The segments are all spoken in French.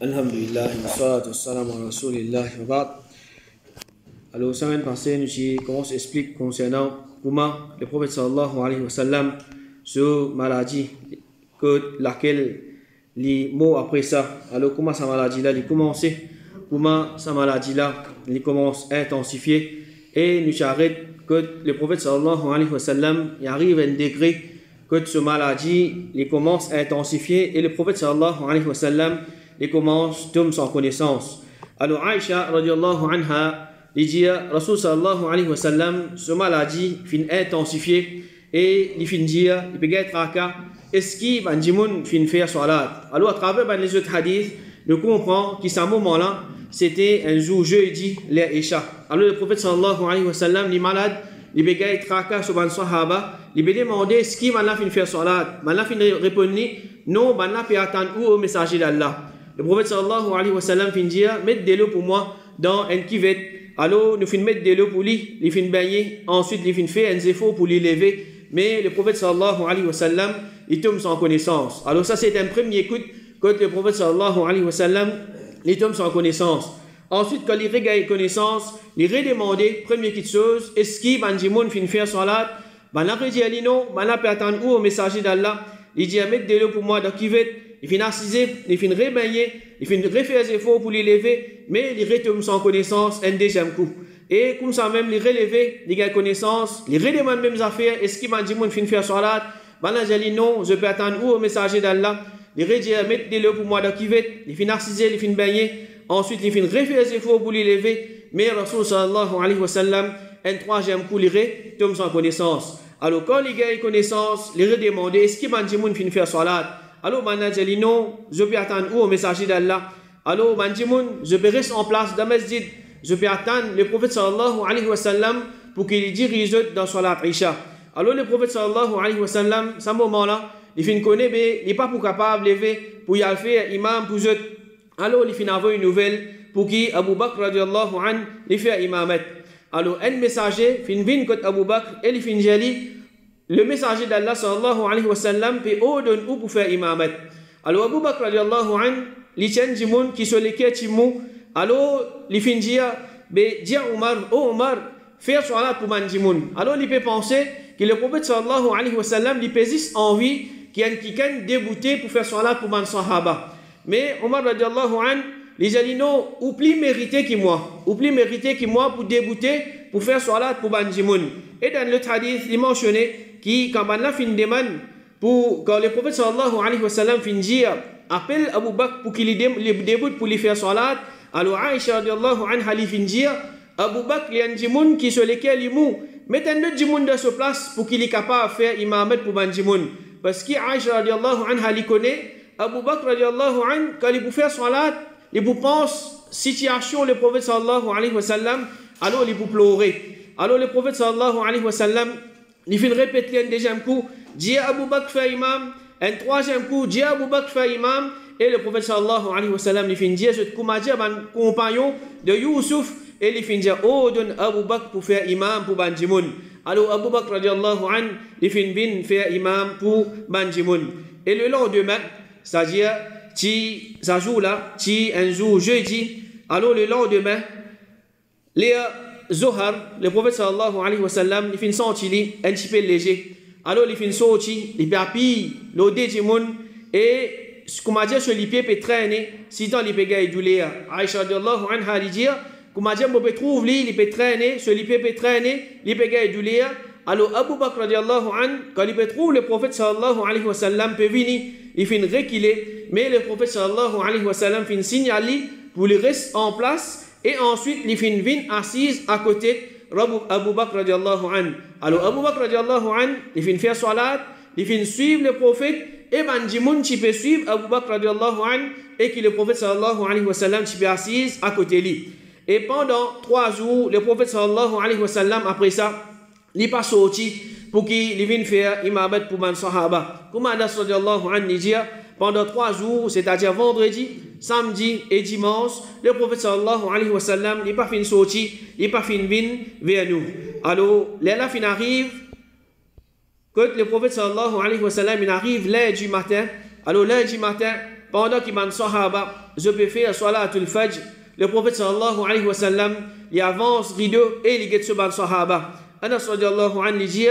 Alhamdulillah. Alors, semaine passée, nous avons expliquer concernant comment le prophète sallallahu alayhi wa sallam, sur maladie, que laquelle les mots après ça, alors comment sa maladie-là, il commencé, comment sa maladie-là, il commence à intensifier, et nous arrête que le prophète sallallahu alayhi wa sallam, il arrive à un degré que ce maladie, il commence à intensifier, et le prophète sallallahu alayhi wa sallam, il commence tombe sans connaissance. Alors Aïcha radiallahu anha il dit Rasul sallallahu alayhi wa sallam ce maladie fin intensifié et il fin dire il peut être est-ce qu'il va fin faire salat? Alors à travers ben, les autres hadiths nous comprenons qu'à ce moment-là c'était un jour jeudi les Isha. Alors le prophète sallallahu alayhi wa sallam les malades il peut être raka sur ban sahaba il peut demander est-ce qu'il va fin faire salat? Ben là fin répondre non ben là peut attendre où au messager d'Allah? Le prophète sallallahu alayhi wa sallam fin dire mettez de l'eau pour moi dans un kivet. Alors nous fin mettre de l'eau pour lui, il fin baigner, ensuite il fin faire un effort pour lui lever. Mais le prophète sallallahu alayhi wa sallam, il tombe sans connaissance. Alors ça c'est un premier coup quand le prophète sallallahu alayhi wa sallam, il tombe sans connaissance. Ensuite, quand il regagne connaissance, il redemande, première petite chose, est-ce qu'il va fin faire salat? Ben il dit, non, ben là, peut attendre où au messager d'Allah? Il dit, mettez de l'eau pour moi dans kivet il finit assiser, il finit rébaigner, il finit refaire des efforts pour les lever, mais il retombe sans connaissance un deuxième coup. Et comme ça même, il relever, il gagne connaissance, il redemande même affaires, est-ce qu'il m'a dit, moi, faire salat? Ben là, j'ai dit non, je peux attendre où au messager d'Allah? Il redit, mettez l'eau pour moi dans kivet, il finit assiser, il finit baigner, ensuite il finit refaire des efforts pour les lever, mais Rasul sallallahu alayhi wa sallam, un troisième coup, il retombe sans connaissance. Alors quand il gagne connaissance, il redemande, est-ce qu'il m'a dit, moi, faire salat? J'ai dit non, je peux attendre où au messager d'Allah. Alors, Mandimoun, je peux rester en place dans masjid. Je peux attendre le prophète sallallahu alayhi wa sallam pour qu'il dirige dans Salat Isha. Alors, le prophète sallallahu alayhi wa sallam, ce moment-là, il finit connaître, mais il n'est pas pour capable de lever pour y aller faire imam pour eux. Alors, il finit avoir une nouvelle pour qui Abu Bakr radiallahu an, il fait imamet. Alors, un messager, fin vin contre Abu Bakr, et il finit jali, le messager d'Allah sallallahu alayhi wa sallam peut ordonner ou pour faire imamat. Alors Abu Bakr radiallahu an, li du monde qui se l'équerre timou, alors li fin dire, be dire Omar, oh Omar, faire salat pour man monde. Alors il peut penser que le prophète sallallahu alayhi wa sallam, il persiste en vie, qui a quelqu'un débouté pour faire salat pour man sahaba. Mais Omar radiallahu an, les a dit non, ou plus mérité que moi, ou plus mérité que moi pour débouter, pour faire salat pour monde. Et dans le hadith, il mentionné, qui, quand Allah fin demande, pour, quand le prophète sallallahu alayhi wa sallam fin dire, appelle Abu Bakr pour qu'il débute pour lui faire salat, alors Aïcha radiallahu anha lui fin dire, Abu Bakr, il y a un djimoun qui sur lequel il mou, mettez un autre djimoun dans sa place pour qu'il est capable de faire imamet pour un djimoun. Parce qu'Aïcha radiallahu anha lui connaît, Abu Bakr radiallahu anha, quand il peut faire salat, il peut pense situation le prophète sallallahu alayhi wa sallam, alors il peut pleurer. Alors le prophète sallallahu alayhi wa sallam, il fait répéter un deuxième coup, dit Abu Bakr fait imam, un troisième coup, dit Abu Bakr fait imam, et le prophète sallallahu alayhi wa sallam, il fait dire, qu'on m'a dit à compagnon de Youssouf, et il fait dire, oh, donne Abu Bakr pour faire imam pour Banjimoun. Alors Abu Bakr radiallahu an, il bin faire imam pour Banjimoun. Et le lendemain, c'est-à-dire, ça joue là, un jour jeudi, alors le lendemain, les Zohar, le prophète sallallahu alayhi wa sallam, il fait senti un petit peu léger. Alors il fait sorti, il papi, l'eau du monde, et ce qu'on m'a dit sur les pieds peut traîner, si tant les pégas et. Aïcha radiallahu anha dit dire, qu'on m'a dit, on peut trouver, il peut traîner, sur les peut traîner, les. Alors Abu Bakr radiallahu an, quand il peut trouver le prophète sallallahu alayhi wa sallam peut venir, il reculer, mais le prophète sallallahu alayhi wa sallam fait signaler pour le reste en place, et ensuite les fin vin assise à côté Abu Bakr radiallahu an. Alors Abu Bakr radiallahu an, il fin faire salat, il fin suivre le prophète et Bandimoun qui peut suivre Abu Bakr radiallahu an et que le prophète sallallahu alayhi wa sallam qui peut assise à côté lui. Et pendant trois jours, le prophète sallallahu alayhi wa sallam après ça, il pas sorti pour qu'il vienne faire imamat pour man sahaba. Comme Anas radiallahu an dit pendant trois jours, c'est-à-dire vendredi, samedi et dimanche, le prophète sallallahu alayhi wa sallam n'est pas fin sorti, il n'est pas fin vin vers nous. Alors, là, fin arrive, quand le prophète sallallahu alayhi wa sallam il arrive lundi matin, alors lundi matin, pendant qu'il m'a sahaba, je peux faire salatul fajr, le prophète sallallahu alayhi wa sallam, il avance rideau et il guette ce ban sahaba. Anas radiallahu anhu dit,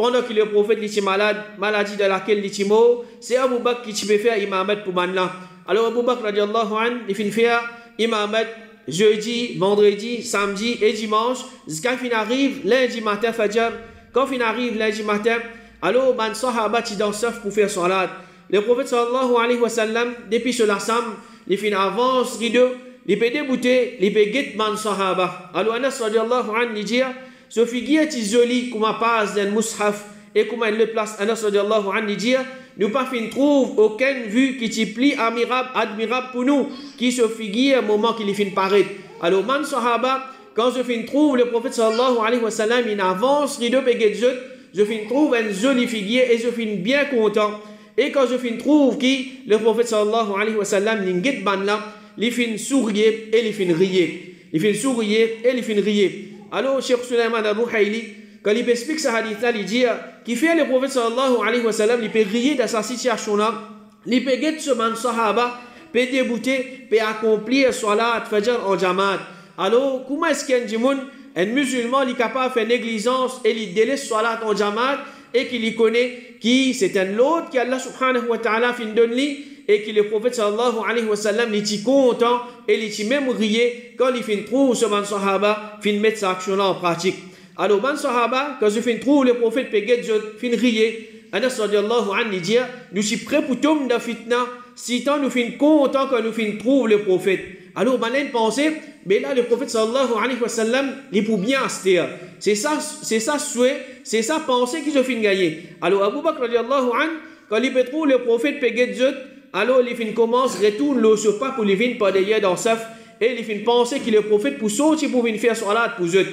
pendant que le prophète était malade, maladie de laquelle il mort, c'est Abu Bakr qui peut faire imamat pour maintenant. Alors Abu Bakr radiallahu anhu, il fait faire imamat jeudi, vendredi, samedi et dimanche, quand il arrive lundi matin, fajr, quand il arrive lundi matin, alors ban sahaba qui dans pour faire salat. Le prophète sallallahu alayhi wa sallam, depuis ce lassam, il fait avance rideau, il peut débouter, il peut guetter man sahaba. Alors Anas radiallahu anhu il dit, ce figure est joli comme passe dans le mushaf et comment il le place Anas radiallahu anhu dit, nous pas fin trouve aucune vue qui t'y plie admirable, pour nous, qui au moment qu'il fin paraître. Alors man sahaba, quand je fin trouve le prophète sallallahu alayhi wa sallam, il avance rideau, peut guetter je fin trouve une jolie figure et je fin bien content. Et quand je fin trouve qui le prophète sallallahu alayhi wa sallam n'ingit ban là, il fin sourire et il fin rire. Il fin sourire et il fin rire. Alors, Cheikh Sulaiman al-Ruhaili, quand il explique ce hadith là, il dit qui fait le prophète sallallahu alayhi wa sallam, il peut rire dans sa situation là, il peut guetter ce man sahaba, peut débouter, peut accomplir salat fajr en jamaat. Alors, comment est-ce qu'un djimoun, un musulman, il est capable de faire négligence et il délaisse salat en jamaat et qu'il y connaît qui c'est un autre qui Allah subhanahu wa ta'ala fin donne lui et qui le prophète sallallahu alayhi wa sallam il est content et il est même rié quand il fin trouve ce man sahaba fin mettre sa action là en pratique. Alors man sahaba quand je fin trouve le prophète peget je fin rié Anas radiallahu anhu dit nous sommes prêts pour tomber dans fitna si tant nous fin content quand nous fin trouve le prophète alors malin penser mais là le prophète sallallahu alayhi wa sallam il pour bien astir c'est ça c'est ça souhait c'est ça pensée qu'ils ont fin gagner. Alors Abu Bakr radiallahu anhu quand il trouve le prophète peget je alors il fin commence retourne le pas pour les vins pas derrière dans saf. Et il fin penser que le prophète pour sortir pour venir faire salat pour eux.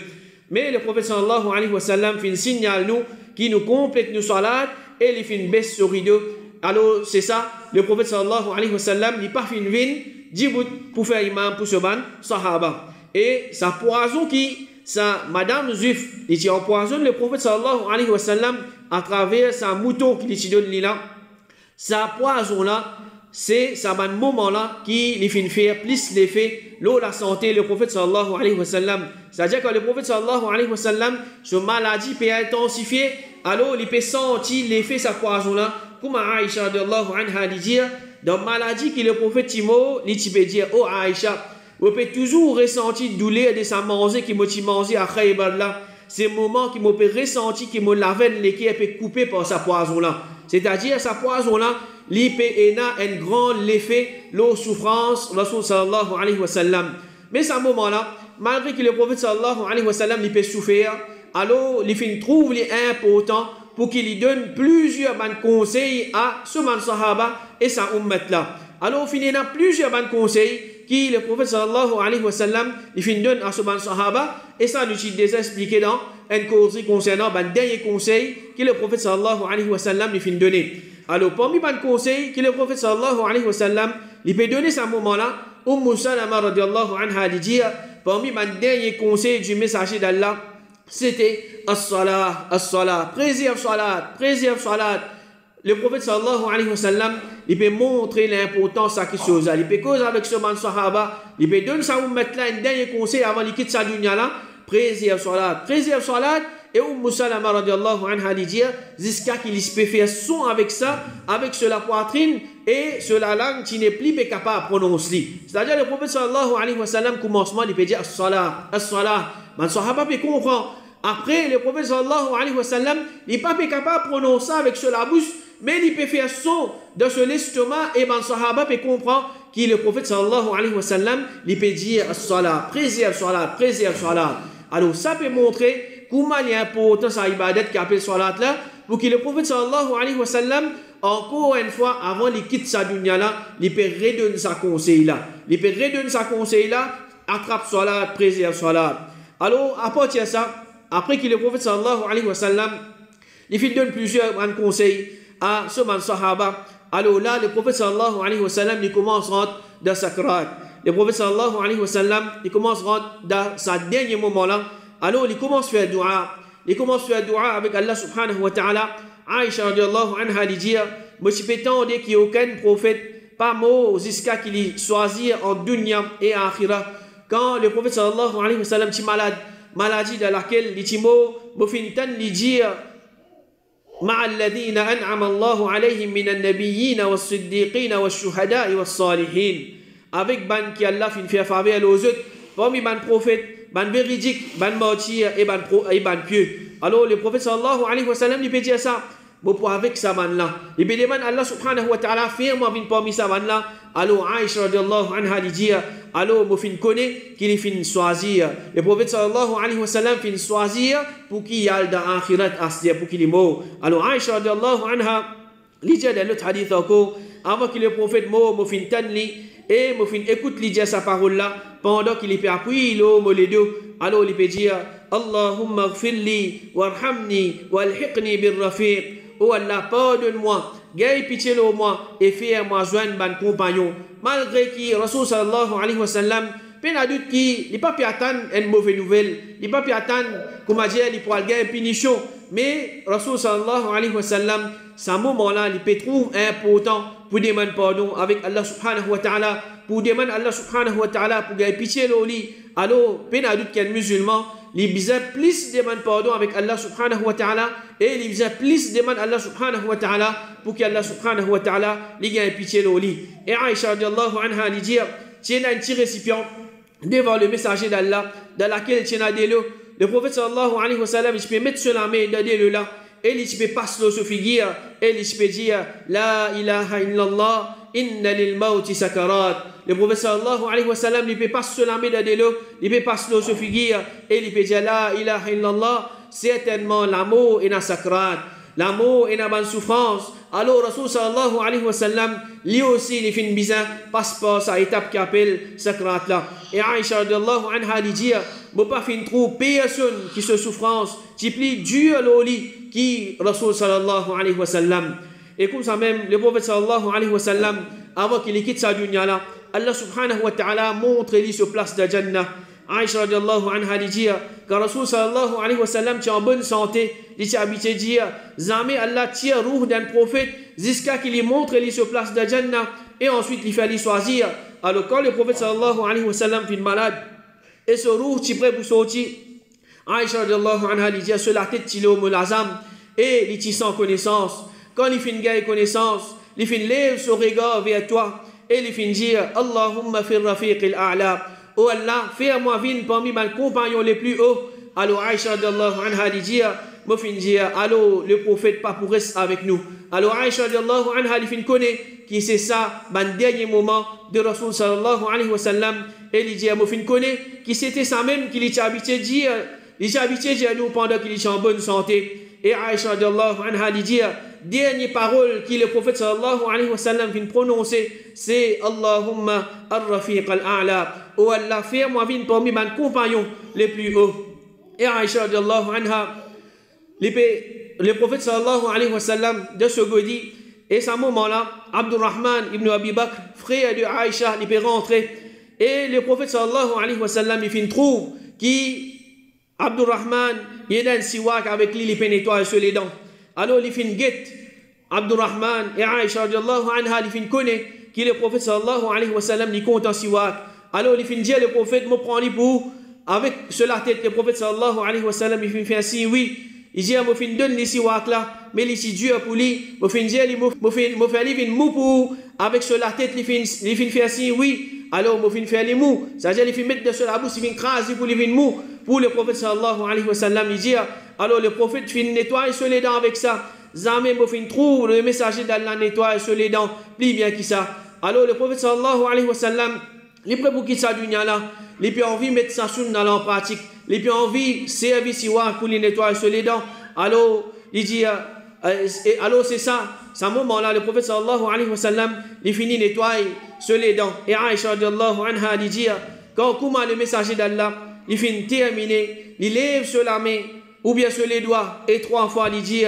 Mais le prophète sallallahu alayhi wa sallam fin signale nous qui nous complète nos salat et il fin baisse ce rideau alors c'est ça le prophète sallallahu alayhi wa sallam il pas fin vin djibout pour faire imam pour ce ban sahaba. Et sa poison qui sa madame juif il dit empoisonne le prophète sallallahu alayhi wa sallam à travers sa mouton qui lui donne là sa poison là c'est ça un moment là qui les fait faire plus l'effet l'eau la santé le prophète sallallahu alayhi wa sallam. C'est-à-dire que le prophète sallallahu alayhi wa sallam ce maladie peut intensifier alors il peut sentir l'effet sa poison là. Comme Aïcha radiallahu anha dit dans maladie que le prophète Timo il peut dire oh Aïcha vous pouvez toujours ressentir douleur de sa manger qui m'a mangé à Khaybar là. C'est moment qui m'a ressenti qui m'a lavé les qui peut couper par sa poison là. C'est-à-dire sa poison là l'IPENA un grand effet, l'eau souffrance, Rasul sallallahu alayhi wa sallam. Mais à ce moment-là, malgré que le prophète sallallahu alayhi wa sallam il peut souffrir, alors il fin trouve les important pour qu'il lui donne plusieurs conseils à ce man sahaba et sa ummat là. Alors il y a plusieurs conseils qui le prophète sallallahu alayhi wa sallam donne à ce man sahaba et ça nous déjà expliqué dans un conseil concernant un dernier conseil que le prophète sallallahu alayhi wa sallam il donner. Alors, parmi les conseils que le prophète sallallahu alayhi wa sallam, il peut donner à ce moment-là, Umm Salama radiallahu anha dit, parmi les derniers conseils du messager d'Allah, c'était As-salah, As-salah, préserve salat, préserve salat. Le prophète sallallahu alayhi wa sallam, il peut montrer l'importance de cette chose Il peut causer avec ce man sahaba, il peut donner sa ummat là un dernier conseil avant qu'il quitte sa dunya là, préserve salat, préserve salat, et Umm Salama radiallahu anha dit jusqu'à qu'il peut faire son avec ça, avec sur la poitrine et sur la langue qui n'est plus capable de prononcer. C'est-à-dire le prophète sallallahu alayhi wa sallam, commencement, il peut dire as-salah, as-salah. Peut comprendre. Après, le prophète sallallahu alayhi wa sallam, il n'est pas capable de prononcer avec sur la bouche, mais il peut faire son de sur l'estomac et man sahaba peut comprendre que le prophète sallallahu alayhi wa sallam, il peut dire as-salah, préserve salat, préserve salat. Alors ça peut montrer comment il y a important sa ibadat qui appelle salat là pour que le prophète sallallahu alayhi wa sallam encore une fois avant de quitter sa dunya là il peut redonner sa conseil là il peut redonner sa conseil là attrape salat préserve salat alors à partir de ça après que le prophète sallallahu alayhi wa sallam il donne plusieurs conseils à ce man sahaba alors là le prophète sallallahu alayhi wa sallam il commence à rentrer dans sakrat le prophète sallallahu alayhi wa sallam il commence à rentrer dans sa dernier moment là alors il commence à faire dua. Il commence à faire dua avec Allah subhanahu wa ta'ala. Aïcha radiallahu anha lui dit, je suis prétendue qu'il n'y a aucun prophète pas mot jusqu'à qu'il choisit en dunya et en akhira. Quand le prophète sallallahu alayhi wa sallam est malade, maladie dans laquelle il dit mot, il dit مع الذين أنعم الله عليهم من النبيين والصديقين والشهداء والصالحين avec ban qui Allah fin faire faveur aux autres parmi ban prophète ban véridique ban martyr et ban pro, et ban pieux alors le prophète sallallahu alayhi wa sallam peut dire ça pour avec sa man là il peut demander Allah subhanahu wa ta'ala faire moi vin parmi sa man là alors Aïcha radiallahu anha lui dit alors mo fin connaît qu'il fin choisir le prophète sallallahu alayhi wa sallam fin choisir pour qu'il y ait dans akhirat asdia pour qu'il est mort alors Aïcha radiallahu anha lui dit dans l'autre hadith encore avant que le prophète mort mo fin tanli et mo fin écoute lui dire sa parole là pendant qu'il est appuyé mo les deux alors il peut dire Allahumma ghfirli warhamni walhiqni birrafiq oh Allah pardonne-moi gagne pitié de moi et fais-moi joindre mon compagnon. Malgré que Rasul sallallahu alayhi wa sallam, peine adulte qui n'est pas pu attendre une mauvaise nouvelle, n'est pas pu attendre, comme a dit, il pourra gagner punition. Mais Rasul sallallahu alayhi wa sallam, ce moment-là, il peut trouver important pour demander pardon avec Allah subhanahu wa ta'ala, pour demander Allah subhanahu wa ta'ala pour gagner pitié lui. Alors, qui est musulman, il besoin plus demande pardon avec Allah subhanahu wa ta'ala et il besoin plus demande Allah subhanahu wa ta'ala pour qu'Allah subhanahu wa ta'ala lui ait pitié lui. Et Aïcha radiallahu anha lui dit, tiens un petit récipient devant le messager d'Allah dans laquelle tiens délo. Le prophète sallallahu alayhi wa sallam, il peut mettre sur la main dans délo là passer le figure et il peut dire La ilaha illallah inna lil mauti sakarat. Wa sallam, pas se lamer de l'eau, il peut pas se figure et la ilaha illallah, certainement l'amour est. L'amour est. Alors, Rasul sallallahu alayhi wa sallam, lui aussi, il fait une bizarre, passe pas sa étape qui appelle sakrat là. Et Aisha radiallahu anha lui dit, pas faire trop personne qui se souffrance, qui plie Dieu l'oli, qui Rasul sallallahu alayhi wa sallam. Et comme ça même, le prophète sallallahu alayhi wa sallam, avant qu'il quitte sa dunya là, Allah subhanahu wa ta'ala montre lui sur place de Jannah. Aisha radiallahu anha dit quand Rasul sallallahu alayhi wa sallam est en bonne santé, habitué à dire jamais Allah tire roue d'un prophète jusqu'à qu'il lui montre lui sur place de Jannah et ensuite il fait lui choisir. Alors quand le prophète sallallahu alayhi wa sallam fait malade et ce roue est prêt pour sortir, radiallahu anha dit sur la tête au mulazam et il sans connaissance. Quand il fait une connaissance, il fait lève son regard vers toi et il fait dire Allahumma fir rafiq al-a'la. Oh Allah, fais-moi vivre parmi mes compagnons les plus hauts. Alors Aïcha anha dit me fin dire, alors le prophète pas pour rester avec nous. Alors Aïcha radiallahu anha il fin connaît qui c'est ça, le dernier moment de Rasul sallallahu alayhi wa sallam. Et il dit, me fin connaît qui c'était ça même qu'il était habitué de dire, il était habitué de dire nous pendant qu'il était en bonne santé. Et Aïcha radiallahu anha dit dire, dernière parole que le prophète sallallahu alayhi wa sallam vient prononcer, c'est Allahumma ar-rafiq al-a'la. Oh Allah, fais-moi venir parmi mes compagnons les plus hauts. Et Aïcha radiallahu anha, le prophète sallallahu alayhi wa sallam de ce godi, et à ce moment-là, Abdurrahman ibn Abi Bakr, frère de Aïcha, il peut rentrer. Et le prophète sallallahu alayhi wa sallam, il fait trouve qui Abdurrahman, il a un siwak avec lui, il peut nettoyer sur les dents. Alors, il fin get Abdurrahman et Aïcha il fin connaît que le prophète sallallahu alayhi wa sallam, il compte en siwak. Alors, il fin dit le prophète, me prend pour, avec cela tête, le prophète sallallahu alayhi wa sallam, il fait ainsi, oui. Dit, me fin donne les siwak là, mais il si Dieu pour lui, me fin dire, me fin, aller mou pour, avec cela tête, il fin, fait ainsi, oui. Alors, me fin faire les mou. C'est-à-dire, il fin mettre de cela bouche, il fin craser pour fin mou. Pour le prophète sallallahu alayhi wa sallam, il dit, alors le prophète fin nettoyer sur les dents avec ça. Jamais me fin trouve le messager d'Allah nettoie sur les dents. Plus bien que ça. Alors le prophète sallallahu alayhi wa sallam, il prêt pour quitter sa dunya là. Il peut envie mettre sa sunna dans la pratique. Il peut envie servir siwa pour les nettoyer sur les dents. Alors, il dit, euh, alors c'est ça. C'est un moment là, le prophète sallallahu alayhi wa sallam, il finit nettoyer sur les dents. Et Aisha radiallahu anha, il dit, quand comment le messager d'Allah, il finit terminer, il lève sur la main, ou bien sur les doigts, et trois fois il dit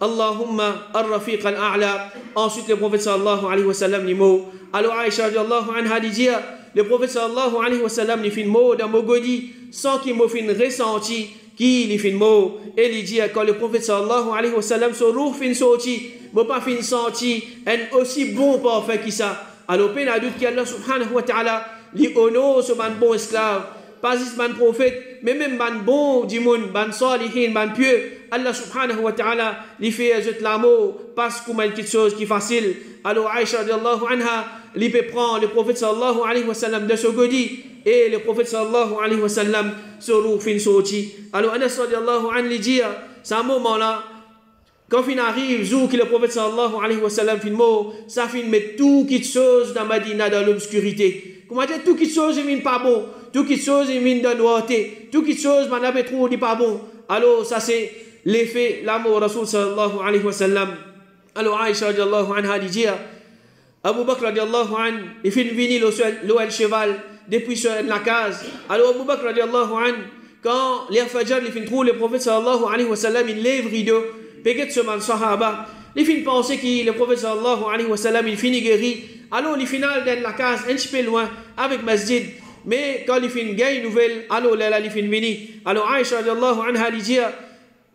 Allahumma ar-rafiq al-a'la. Ensuite, le prophète sallallahu alayhi wa sallam, les mots. Alors Aisha radiallahu anha il dit le prophète sallallahu alayhi wa sallam, il fait mot dans Mogodi, sans qu'il me fait ressenti, qui il fait mot. Et il dit quand le prophète sallallahu alayhi wa sallam, son roux fin sorti, ne pas fin senti, un aussi bon parfait que ça. alors peine a doute qu'Allah subhanahu wa ta'ala li honore ce man bon esclave pas juste man prophète mais même man bon du monde man salihin man pieux Allah subhanahu wa ta'ala fait l'amour parce qu'on a petite chose qui est facile alors Aïcha radiallahu anha li prendre le prophète sallallahu alayhi wa sallam de ce godi et le prophète sallallahu alayhi wa sallam fin sorti alors Anas radiallahu c'est un moment là quand il arrive, jour que le prophète sallallahu alayhi wa sallam mot, ça fin met tout qui chose dans dans l'obscurité. Dire tout chose est pas bon, tout chose est tout chose dit pas. Alors ça c'est l'effet l'amour Rasul sallallahu alayhi wa sallam. Alors Aïcha radiallahu anha dit Abu Bakr radiallahu anhu, il fait venir l'eau le cheval depuis sur la case. Alors Abu Bakr radiallahu anhu, quand les Fajr, il fait trouver le prophète sallallahu alayhi wa sallam, il lève rideau peut-être ce man sahaba les fins pensaient que le prophète sallallahu alayhi wa sallam il finit guéri alors les final dans la case un petit peu loin avec masjid mais quand les fins gagne nouvelle alors là les fins vini alors Aïcha radiallahu anha dit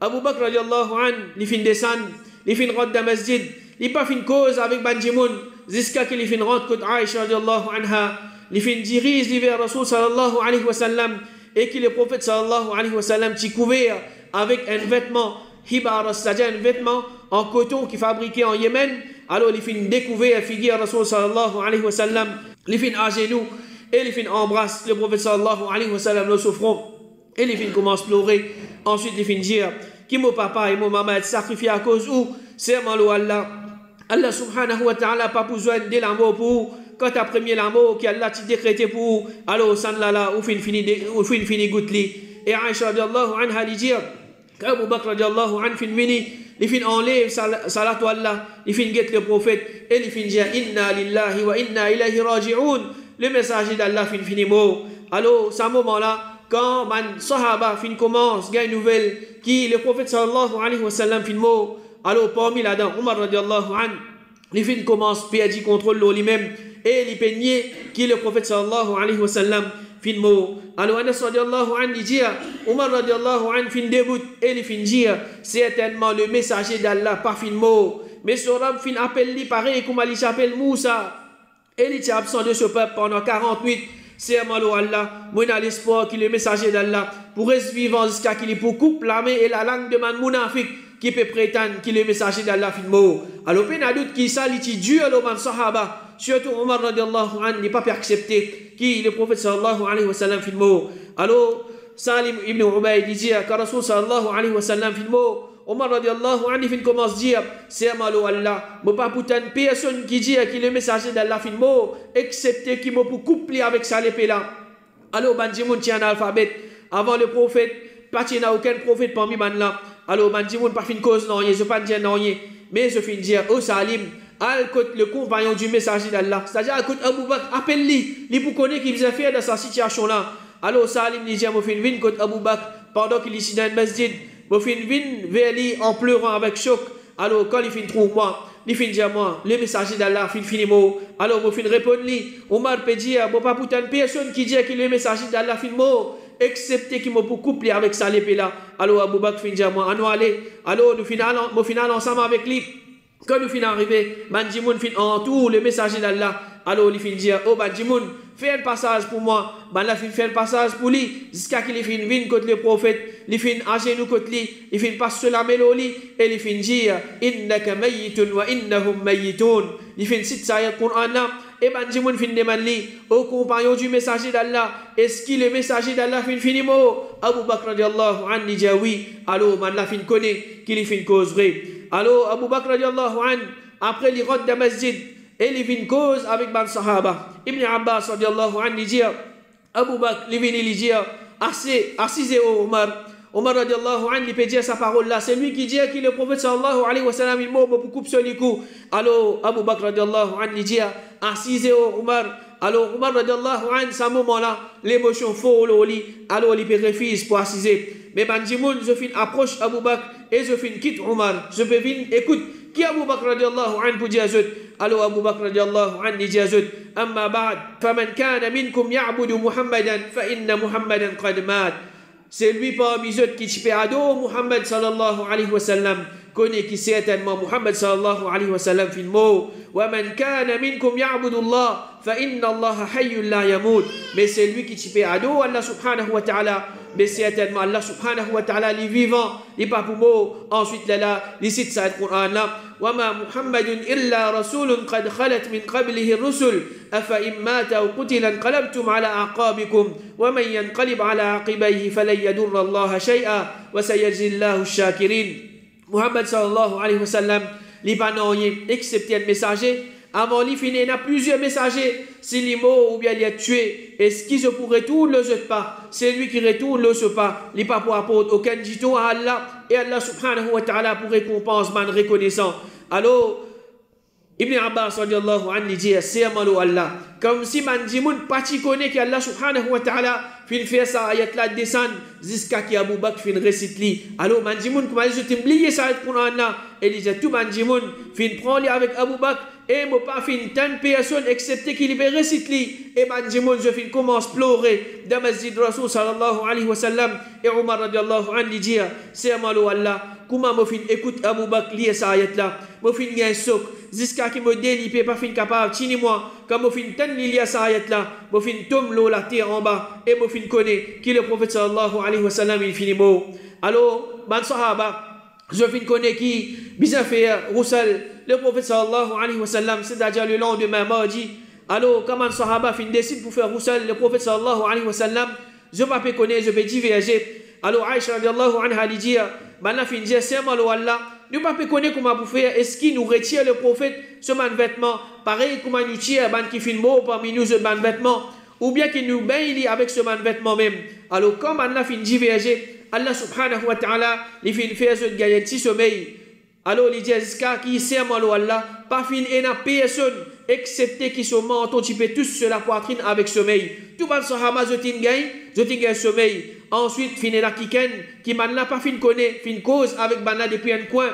Abu Bakr radiallahu anhu les fins descendent les fins rentrent dans masjid les pas fin cause avec Banjimoun jusqu'à que les fins rentrent côté Aïcha radiallahu anha les fins dirigent vers Rasul sallallahu alayhi wa sallam et que le prophète sallallahu alayhi wa sallam t'y couvert avec un vêtement hibar, c'est-à-dire un vêtement en coton qui fabriqué en Yémen. Alors, les filles découvert figure Rasul sallallahu alayhi wa sallam, les filles à genoux et les filles embrassent le prophète sallallahu alayhi wa sallam le souffrant. Et les filles commencent à pleurer. Ensuite, les filles disent Qui mon papa et mon maman être sacrifiés à cause où? C'est malo Allah. Allah subhanahu wa ta'ala pas besoin de l'amour pour quand tu as premier l'amour qu'Allah t'a décrété pour alors san là ou fin fini ou fin fini goutli et Aisha radiallahu anha dit Abu Bakr radiallahu anhu fin vini, il fin enlève salatu Allah, il fin guette le prophète, et il fin dire Inna lillahi wa inna ilayhi raji'un. Le messager d'Allah fin fini mot. Alors, ce moment-là, quand man sahaba fin commence, gagne nouvelle, qui le prophète sallallahu alayhi wa sallam fin mot, alors parmi là-dedans, Omar radiallahu anhu, il fin commence, perdre contrôle lui-même, et il peignait qui le prophète sallallahu alayhi wa sallam fin mot. Alors Anas radiallahu anhu dit, Omar radiallahu anhu fin début, et il fin dire, certainement le messager d'Allah, pas fin mot. Mais ce rab fin appelle lui pareil comme il s'appelle Moussa. Et il était absent de ce peuple pendant 48. C'est malo Allah, moi a l'espoir qu'il est messager d'Allah pour rester vivant jusqu'à qu'il pour couper l'armée et la langue de man mounafik qui peut prétendre qu'il est messager d'Allah fin mot. Alors, peine à doute qui ça, dit Dieu, le man sahaba, surtout Omar radiallahu anhu n'est pas pu accepter qui le prophète sallallahu alayhi wa sallam fin mot. Alors, Salim ibn Ubayd dit que Rasul sallallahu alayhi wa sallam fin mot. Omar radiallahu anhu fin commence dire c'est malo Allah. Mais pas pour personne qui dit qu'il le messager d'Allah fin mot, excepté qui m'a pour coupler avec sa l'épée là. Alors, Banjimoun tient un alphabet. Avant le prophète, pas n'a aucun prophète parmi man là. Alors, Banjimoun pas fin cause non, je pas dire non, mais je fin dire, oh Salim, al le compagnon du messager d'Allah. C'est-à-dire, écoute, Abu Bakr, appelle-lui, lui pour connaître qu'il faisait faire dans sa situation-là. Alors, Salim dit, je fin vin contre Abu Bakr, pendant qu'il est dans le masjid, je fin vin vers lui en pleurant avec choc. Alors, quand il fin trouve moi, il fin dire moi, le messager d'Allah fin fini mot. Alors, je fin répondre lui, Omar peut dire, bon, pas pour une personne qui dit que le messager d'Allah fin mot, excepté qu'il m'a pour coupler avec sa l'épée là. Alors, Abu Bakr fin dire moi, allons aller. Alors, nous finissons ensemble avec lui. Quand nous finissons arriver, Banjimoun fin en tout le messager d'Allah. Alors il fin dire, oh Banjimoun, fais un passage pour moi. Ben là, fin fait un passage pour lui. Jusqu'à qu'il fin vienne contre le prophète. Il fin à genoux contre lui. Il fin passer la mélodie. Et il fin dire, innaka mayyitun wa innahum mayyitun. Il fin citer ça le Coran là. Et Banjimoun fin demander au compagnon du messager d'Allah, est-ce est le messager d'Allah fin fini mot? Abu Bakr radiallahu anhu dit oui. Alors, man la fin connaît qu'il fin cause vrai. Alors Abu Bakr radiallahu an, après dans le masjid, et il vient cause avec ban sahaba. Ibn Abbas radiallahu an, il dit, Abu Bakr, il vient il dit, assisez au Omar. Omar radiallahu an, il peut dire sa parole là. C'est lui qui dit que le prophète sallallahu alayhi wa sallam, il m'a beaucoup sur les coups. Alors Abu Bakr radiallahu an, il dit, assisez au Omar. Alors Omar radiallahu an, à ce moment-là, l'émotion faut au lit. Alors il peut refuser pour assiser. Mais Banjimoun, je fin approche Abu Bakr et je fin quitte Omar. Je peux venir, écoute, qui Abu Bakr radiallahu an pour dire Alors Abu Bakr radiallahu an dit Amma ba'd, faman kana minkum ya'budu Muhammadan, fa inna Muhammadan qad mat. C'est lui parmi eux qui t'y ado Muhammad sallallahu alayhi wa sallam. Connaît qui certainement Muhammad sallallahu alayhi wa sallam fin mot وَمَنْ كَانَ مِنْكُمْ يَعْبُدُ اللَّهِ فَإِنَّ اللَّهَ حَيٌّ لَا يَمُوتُ mais c'est lui qui type ado Allah subhanahu wa ta'ala mais certainement Allah subhanahu wa ta'ala les vivants les pas pour mot ensuite là là les sites ça le Coran là وما محمد إلا رسول قد خلت من قبله الرسل أفإن مات أو قتل انقلبتم على أعقابكم ومن ينقلب على عقبيه فلن يضر الله شيئا وسيجزي الله الشاكرين Muhammad sallallahu alayhi wa sallam, li pa nan yon, eksepte yon mesaje, avon li fini nan plizye mesaje, si li mou ou bien li a tue, eski se pou retour le zot pa, se lui ki retour le zot pa, li pa pou apote oken jito a Allah, et Allah subhanahu wa ta'ala pou récompense man rekonesan. Alors, Ibn Abbas radiallahu anhu dit malo Allah. Comme si man dit moun pas connaît que Allah subhanahu wa ta'ala fin fait ça ayat la descend jusqu'à qui Abu Bakr fin récite li. Alors man dit moun comment je ça pour là? Et il dit tout fin prend li avec Abu et moi pas fin tant personne excepté qu'il libère récite li. Et moun je fin commence pleurer. Dans masjid Rasul sallallahu alayhi wa sallam. Et Omar radiallahu anhu dit c'est malo Allah comment mo fin écoute Abu Bakr li ça ayat là. Mo fin gain sok jusqu'à qui me délipé pas fin capable tini moi. Comme mo fin tan li li sa ayat là mo fin tom lo la terre en bas. Et mo fin connaît qui le prophète sallallahu alayhi wa sallam il finit mot alors ban sahaba je fin connais qui? Bien fait Roussel. Le prophète sallallahu alayhi wa sallam c'est-à-dire le lendemain mardi. Alors comment sahaba fin décide pour faire Roussel? Le prophète sallallahu alayhi wa sallam je pas connaître je vais diverger. Alors Aïcha radiallahu anha dit maintenant fin dire c'est mal Allah. Nous pas connaître comment vous faire est-ce qu'il nous retire le prophète ce man vêtement? Pareil comment nous tire ban qui fin mot parmi nous ce man vêtement? Ou bien qu'il nous baille avec ce man vêtement même? Alors comme Allah fin diverger? Allah subhanahu wa ta'ala il fin faire ce gagner petit sommeil. Alors il dit jusqu'à qui sert mal Allah pas fin et n'a personne excepté qui se menton tu peux tous sur la poitrine avec sommeil. Tout le gagne je t'in gagne sommeil. Ensuite fin la kiken qui man n'a pas fin connaît fin cause avec banana depuis un coin.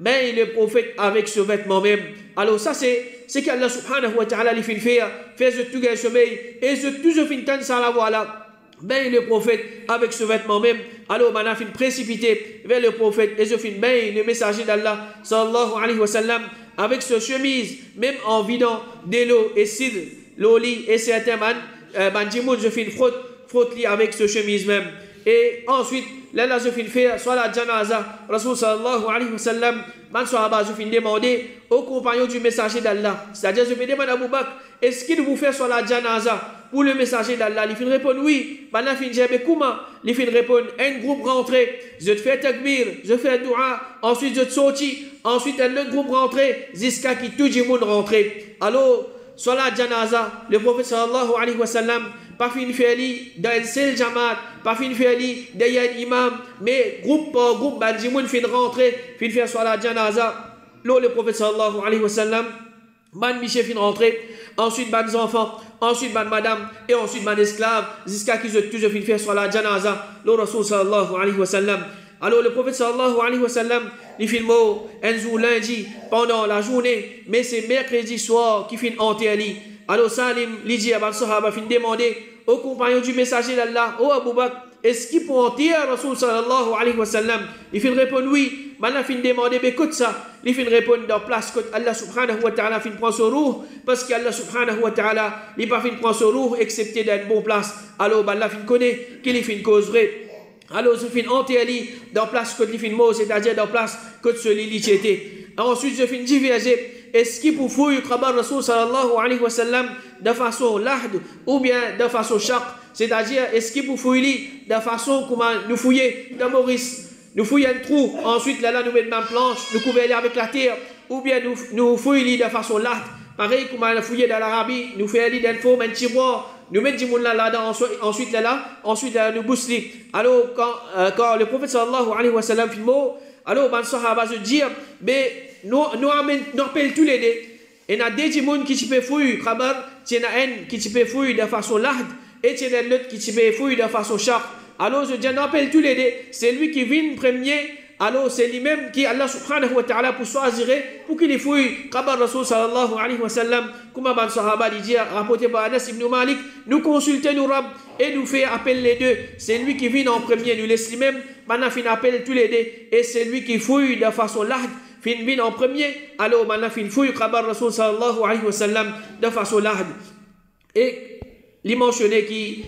Mais le prophète avec ce vêtement même. Alors ça c'est c'est qu'Allah subhanahu wa ta'ala lui fin faire. Fait tout sommeil. Et tout fin tan ça la voilà ben le prophète avec ce vêtement même alors a fin précipité vers le prophète et je fin ben le messager d'Allah sallallahu alayhi wa sallam avec ce chemise, même en vidant de l'eau et cidre, l'eau et certains man, euh, je une frotte, frotte avec ce chemise même. Et ensuite, là, je finis faire soit la janaza, Rasul sallallahu alayhi wa sallam, man sahaba, je finis demander aux compagnons du messager d'Allah. C'est-à-dire, je vais demander à Abu Bakr, est-ce qu'il vous fait soit la janaza pour le messager d'Allah Il répondre oui. Maintenant, il comment? Il répondre un groupe rentré, je fais takbir, je fais dua, ensuite je te sortis, ensuite un autre groupe rentré, jusqu'à qui tout le monde rentré. Alors, soit la janaza, le prophète sallallahu alayhi wa sallam, pas fin faire dans seul jamaat, pas fin faire derrière imam, mais groupe par groupe, ben, moun fin rentrer, fin faire soit la janaza. Là, le prophète sallallahu alayhi wa sallam, ban Michel fin rentrer, ensuite ban enfants, ensuite ban madame, et ensuite ban esclave, jusqu'à qu'ils ont toujours fin faire soit la janaza. Le Rasul sallallahu alayhi wa sallam. Alors le prophète sallallahu alayhi wa sallam, il filme jour lundi pendant la journée, mais c'est mercredi soir qui finit enterré. Alors Salim, lui dit à Sahaba, fin demander aux compagnons du messager d'Allah, au Abu Bakr, est-ce qu'il peut enterrer Rasul sallallahu alayhi wa sallam? Il fin répondre oui. Maintenant, fin demander, ça. Il fin répondre dans place que Allah subhanahu wa ta'ala fin prend son roux, parce qu'Allah subhanahu wa ta'ala, il pas fin prend son roux, excepté dans une bonne place. Alors, Allah fin connaît qu'il fin cause vraie. Alors, je fin enterrer dans place que il fin mot, c'est-à-dire dans place que celui qui était. Ensuite, je fin diverger est-ce qu'il pour fouiller le sallallahu alayhi wa sallam de façon lahd ou bien de façon chaq C'est-à-dire, est-ce qu'il pour fouiller de façon comment nous fouiller de Nous fouiller un trou, ensuite là, là nous mettons une planche, nous couvrons avec la terre, ou bien nous, nous fouiller de façon lahd. Pareil, comme on a fouillé dans l'Arabie, nous faisons un faux, un tiroir, nous mettons du là là ensuite là là, ensuite là, nous boussons. Alors, quand, euh, quand le prophète sallallahu alayhi wa sallam mot, alors, ben, sahaba se dire, mais nous, nous, appelons tous les deux. Et a des gens qui peuvent fouiller, en a un qui peut fouiller de façon large, et a l'autre qui peut fouiller de façon sharp. Alors, je dis, les deux. C'est lui qui vient premier. Alors c'est lui-même qui Allah subhanahu wa ta'ala pour choisir pour qu'il fouille. Kabar Rasul sallallahu alayhi wa sallam comme ban sahaba dit rapporté par Anas ibn Malik nous consulter nous Rab et nous fait appel les deux. C'est lui qui vient en premier nous laisse lui-même. Maintenant fin appel tous les deux. Et c'est lui qui fouille de façon large fin vient en premier. Alors maintenant fouille Kabar Rasul sallallahu alayhi wa de façon large. Et il mentionné qui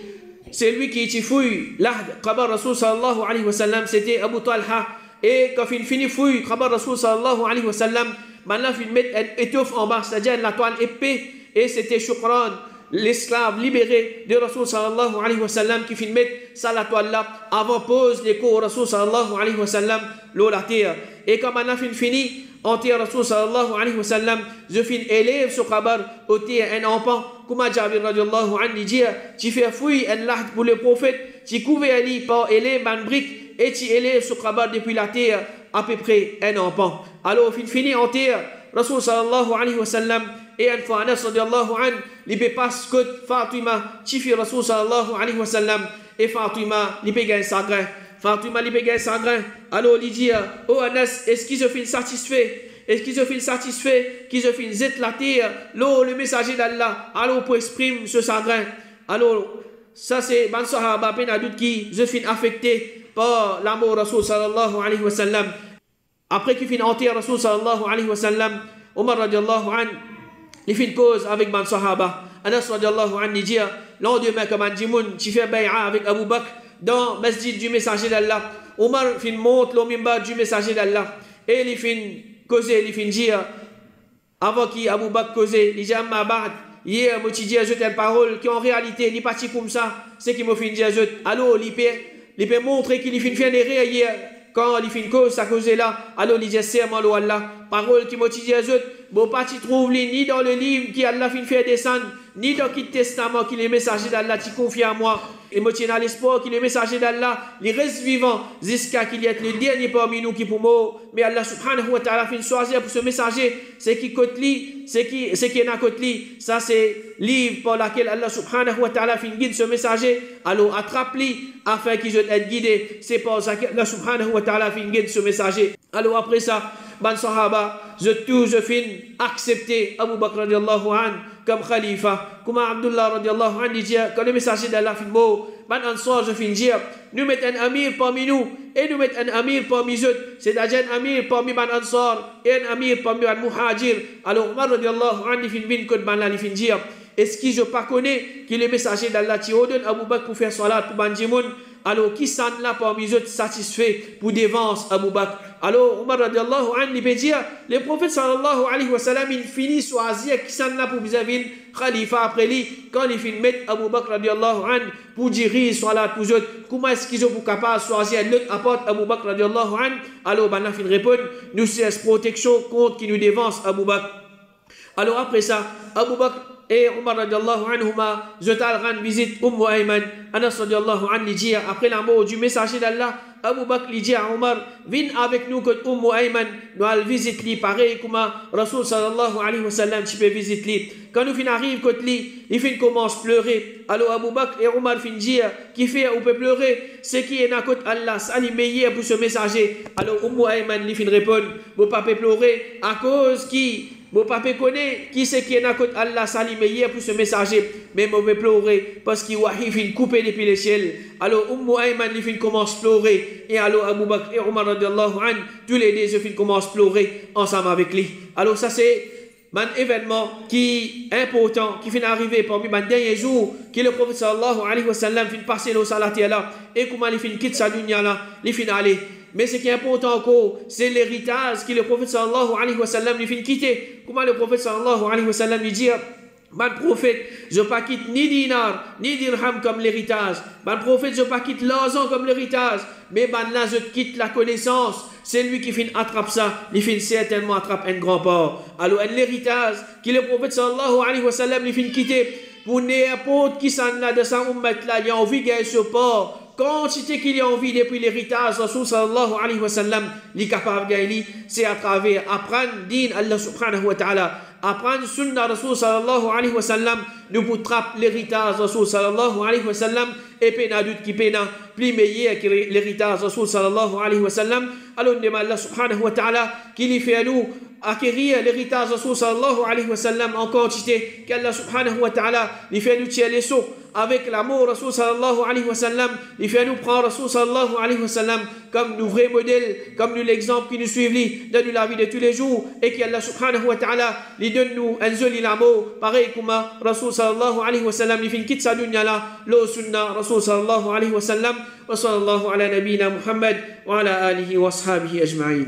c'est lui qui fouille l'ahd Kabar Rasul sallallahu alayhi wa sallam. C'était Abu Talha. Et quand il finit fouille, Khabar Rasul sallallahu alayhi wa sallam, maintenant il met une étoffe en bas, c'est-à-dire la toile épée, et c'était Shukran, l'esclave libéré de Rasul sallallahu alayhi wa sallam, qui mettre ça la toile là, avant pose les au Rasul sallallahu alayhi wa sallam, l'eau la terre. Et quand maintenant il finit, en terre Rasul sallallahu alayhi wa sallam, je finis élève ce au terre un enfant, comme Jabir radiallahu anhu dit, tu fais fouille un lahd pour le prophète, tu couvres Ali par élève man brique, et tu élèves ce Khabar depuis la terre à peu près un enfant. Alors, il finit en terre, Rasul sallallahu alayhi wa sallam, et une fois Anas radiallahu an, il passe que Fatima, Chifi Rasul sallallahu alayhi wa sallam, et Fatima, il gagne sagrin. Fatima, il gagne sagrin. Alors, il dit, oh Anas, se fait satisfait? Est-ce qu'il se fait satisfait? Qu'il se fait zet la terre? L'eau, le messager d'Allah, alors pour exprimer ce sagrin. Alors, ça c'est Ban Sahaba, doute qui se fait affecté par l'amour Rasul sallallahu alayhi wa sallam. Après qu'il finit entier Rasul sallallahu alayhi wa sallam, Omar radiallahu an, il fait une cause avec Ban Sahaba. Anas radiallahu an, il dit, lendemain comme un djimoun, tu fais bay'a avec Abu Bakr dans Masjid du messager d'Allah. Omar fin monte le mimba du messager d'Allah. Et il fait causer, il fait dire, avant qu'il Abu Bakr cause, il dit, amma ba'd, hier, tu dis à une parole qui en réalité n'est pas comme ça, c'est qui m'a fait dire, allô, l'IP, il peut montrer qu'il fait une hier quand il fait une cause, sa cause là, alors il dit serment à Allah. Parole qui dit à eux, bon pas tu ni dans le livre qui Allah fait faire descendre, ni dans le testament qui est le messager d'Allah, tu confies à moi. Et moi, tiens à l'espoir qu'il est le messager d'Allah, il reste vivant jusqu'à qu'il y ait le dernier parmi nous qui pour moi. Mais Allah subhanahu wa ta'ala fait choisir pour ce messager, c'est qui côte c'est qui, c'est qui est côte Ça, c'est livre par lequel Allah subhanahu wa ta'ala fait guide ce messager. Alors, attrape-li afin qu'il soit guidé. C'est pour ça qu'Allah subhanahu wa ta'ala fait guide ce messager. Alors, après ça, ban sahaba, je tout, je fin accepter Abu Bakr radiallahu anhu comme khalifa. Comme Abdullah radiallahu anhu dit, quand le messager d'Allah fin beau, ban ansar fin dire, nous mettons un amir parmi nous et nous mettons un amir parmi eux. C'est-à-dire un amir parmi ban ansar et un amir parmi ban muhajir. Alors Omar radiallahu anhu fin bin kod ban la fin dire, est-ce que je pas connais qu'il est messager d'Allah qui ordonne Abu Bakr pour faire salat pour ban alors qui s'en là parmi eux satisfait pour dévance Abu Bakr? Alors Omar radiallahu anhu il peut dire le prophète sallallahu alayhi wa sallam il finit choisir qui s'en là pour vis-à-vis khalifa. Après lui quand il finit mettre Abu Bakr radiallahu anhu pour diriger salat pour eux comment est-ce qu'ils ont pour capable choisir l'autre apporte Abu Bakr radiallahu anhu? Alors ben fin répond nous c'est protection contre qui nous dévance Abu Bakr. Alors après ça Abu Bakr et Omar radiallahu anhuma, je rendre visite Umm Ayman, Anas radiallahu anhu dit, après la mort du messager d'Allah, Abu Bakr dit à Omar, avec nous que Umm Ayman, nous allons visiter lui, pareil comme Rasul sallallahu alayhi wa sallam, tu peux visiter lui. Quand nous fin arrive lui, il fin commence à pleurer. Alors Abu Bakr et Omar fin dire, qui fait, on peut pleurer, c'est qui est à Allah, c'est meilleur pour ce messager. Alors Umm Ayman, il fin répond, vous pas pleurer à cause qui? Mon papa connaît qui c'est qui est côté Allah salim hier pour ce messager. Mais moi vais pleurer parce qu'il fin couper depuis le ciel. Alors Ummu Ayman il commence à pleurer. Et alors Abu Bakr et Omar tous les deux ils fin commence à pleurer ensemble avec lui. Alors ça c'est un événement qui est important, qui finit arriver parmi les derniers jours, que le prophète sallallahu alayhi wa sallam fin passer le salat là. Et comment il fin quitte sa dunya là, il fin aller. Mais ce qui est important encore, c'est l'héritage que le prophète sallallahu alayhi wa sallam lui fait quitter. Comment le prophète sallallahu alayhi wa sallam lui dit Mon prophète, je pas quitte ni dinar, ni dirham comme l'héritage. Mon prophète, je ne pas quitte l'argent comme l'héritage. Mais ben là, je quitte la connaissance. C'est lui qui finit attrape ça. Il finit certainement attrape un grand port. Alors, l'héritage que le prophète sallallahu alayhi wa sallam lui fait quitter. Pour n'importe qui s'en a de sa ummat là, il a envie de ce port quantité qu'il y a envie depuis l'héritage Rasul sallallahu alayhi wa sallam li capable c'est à travers apprendre din Allah subhanahu wa ta'ala. Apprendre sunna Rasul sallallahu alayhi wa sallam nous pour trapper l'héritage Rasul sallallahu alayhi wa sallam et pena doute qui pena plus meilleur que l'héritage Rasul sallallahu alayhi wa sallam. Alors Allah subhanahu wa ta'ala qu'il fait à nous acquérir l'héritage Rasul sallallahu alayhi wa sallam en quantité qu'Allah subhanahu wa ta'ala il fait nous tirer les sauts avec l'amour Rasul sallallahu alayhi wa sallam il fait nous prendre Rasul sallallahu alayhi wa sallam comme nous vrais modèles comme nous l'exemple qui nous suivent dans la vie de tous les jours et qu'Allah subhanahu wa ta'ala lui donne nous un joli l'amour pareil comme Rasul sallallahu alayhi wa sallam il fait quitte sa dunya là le sunna Rasul sallallahu alayhi wa sallam wa sallallahu ala nabina Muhammad wa ala alihi wa ashabihi ajma'in